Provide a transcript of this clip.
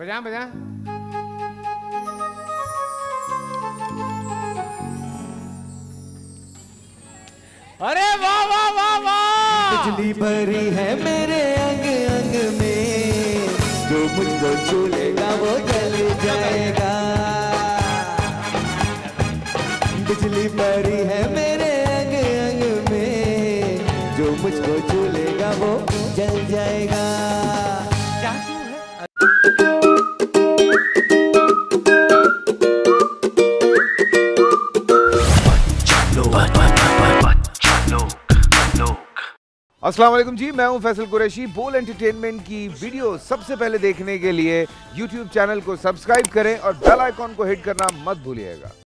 बजा बजा अरे वाह वाह वाह वाह। बिजली भरी है मेरे अंग अंग में। जो मुझको छूलेगा, वो जल जाएगा। बिजली भरी है मेरे अंग अंग में। जो मुझको छूलेगा, वो जल जाएगा। वालेकुम जी, मैं हूँ फैसल कुरैशी। बोल एंटरटेनमेंट की वीडियो सबसे पहले देखने के लिए यूट्यूब चैनल को सब्सक्राइब करें और बेल आइकॉन को हिट करना मत भूलिएगा।